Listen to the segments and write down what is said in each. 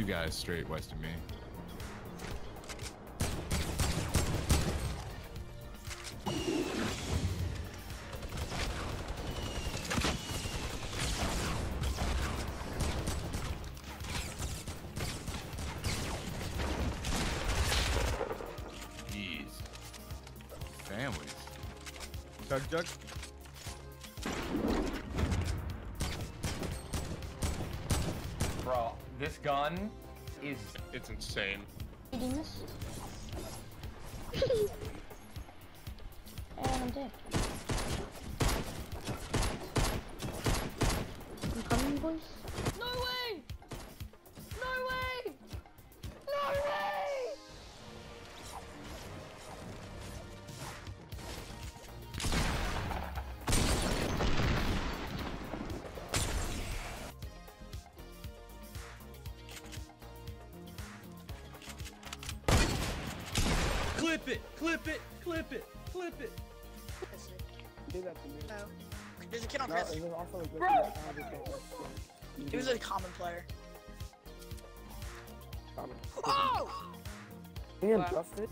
two guys straight west of me. Jeez. Families. Chug jug. Bro, this gun is It's insane. Eating this. and I'm dead. I'm coming, boys. Clip it, clip it, clip it, clip it. Do that to me. No. There's a kid on No, Chris. it was also a good Bro! thing. He was a common player. Common. Oh! Damn, Justin.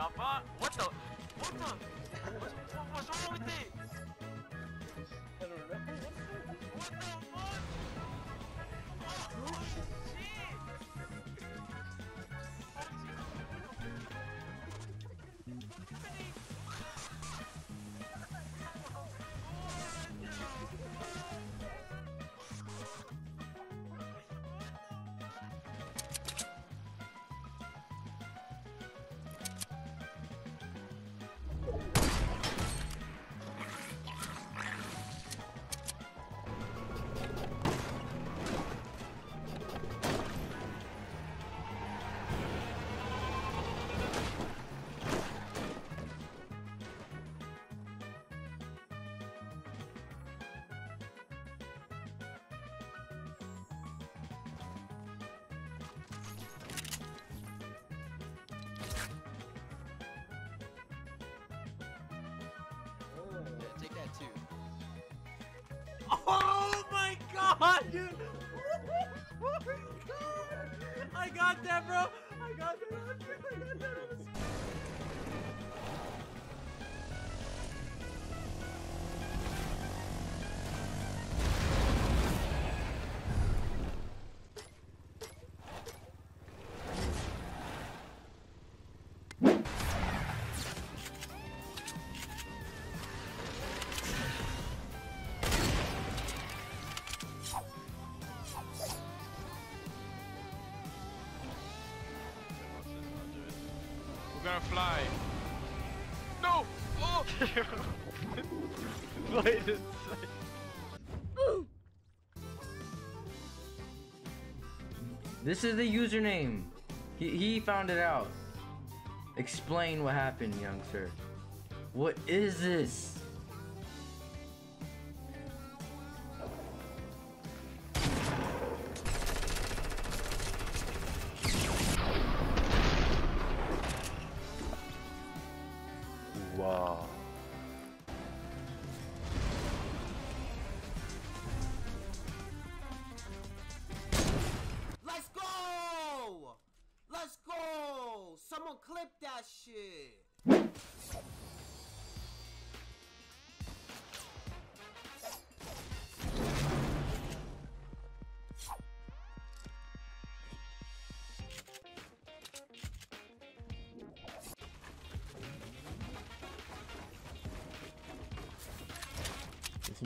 What the? What the? What's, what's wrong with it? God, dude! Oh my god! I got that, bro! I got that! I got that! We're gonna fly. No! Oh! A This is the username. He, he found it out. Explain what happened, young sir. What is this?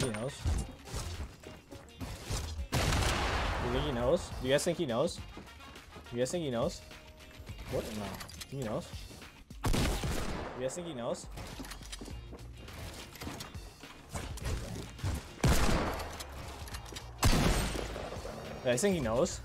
He knows? You think he knows? Do you guys think he knows? Do you guys think he knows? What? No. He knows? You guys think he knows? I think he knows.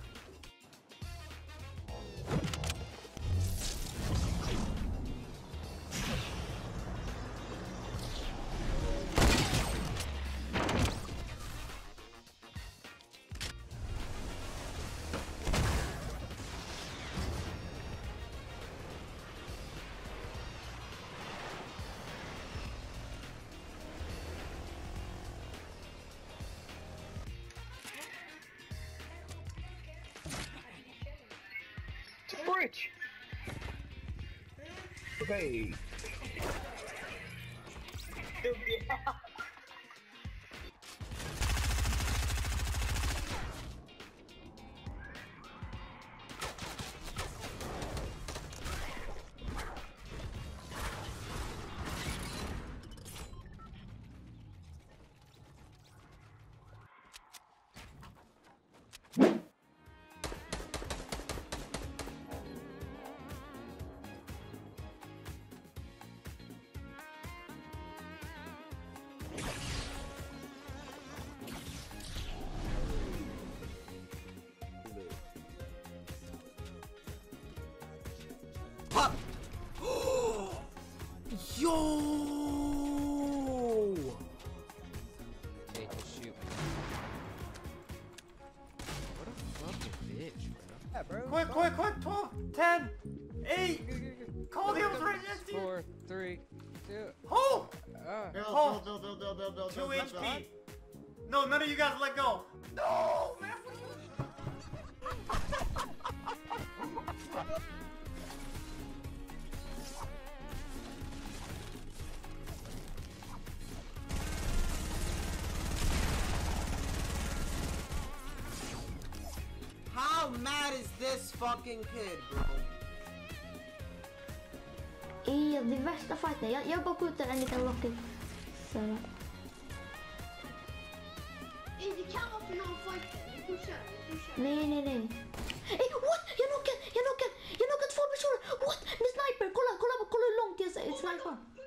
Bridge! Okay. Pop! Yo! Hey, just shoot. What a fucking bitch, bro. Yeah, bro. Quick, quick, quick! 12, 10, 8! Call the right next to you! Four, three, two. Hold! Ah. Hold! 2 HP! No, none of you guys let go! No! Man, How mad is this fucking kid, bro? Det värsta fighten. Jag, jag bara skjuter en liten locket. Så. Det kan vara finalfighten. Vi pushar, vi pushar. Nej, nej, nej. Ey, what? Jag knockade, jag knockade, jag knockade två personer. What? Med sniper. Kolla, kolla, kolla hur långt jag är sniper.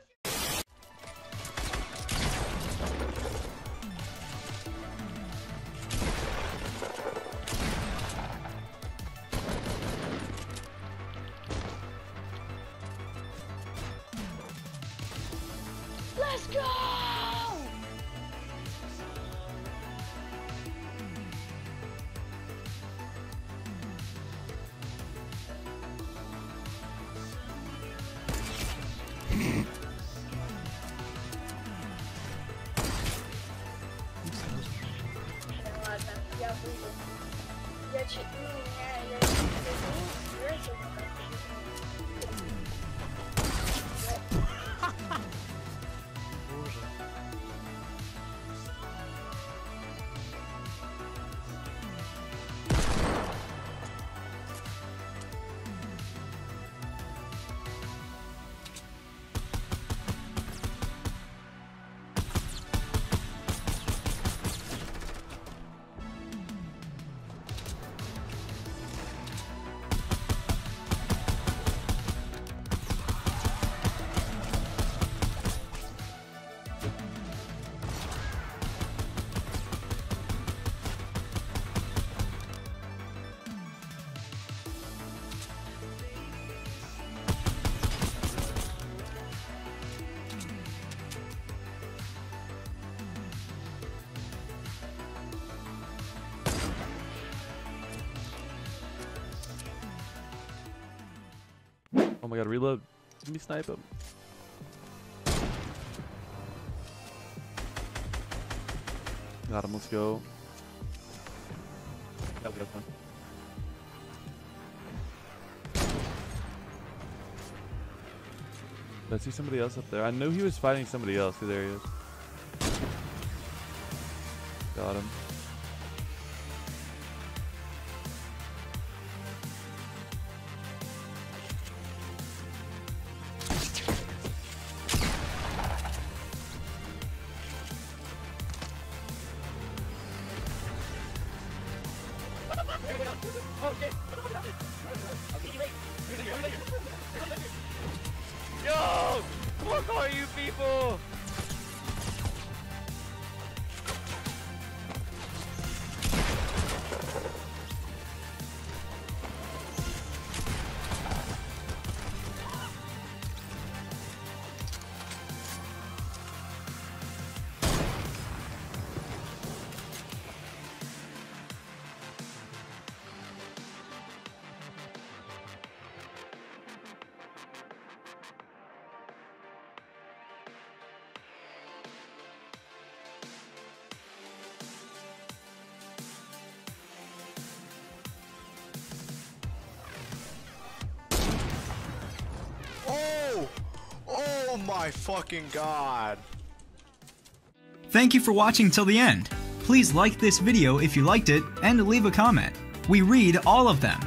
Oh my god, reload. Let me snipe him. Got him, let's go. Yeah, we got one. Did I see somebody else up there? I knew he was fighting somebody else. See, there he is. Got him. Oh my fucking god. Thank you for watching till the end. Please like this video if you liked it and leave a comment. We read all of them.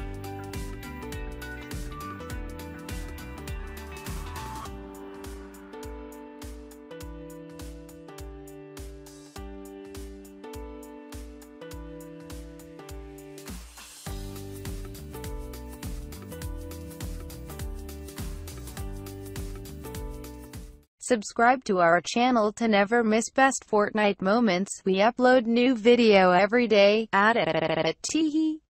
Subscribe to our channel to never miss best Fortnite moments. We upload new video every day. At it.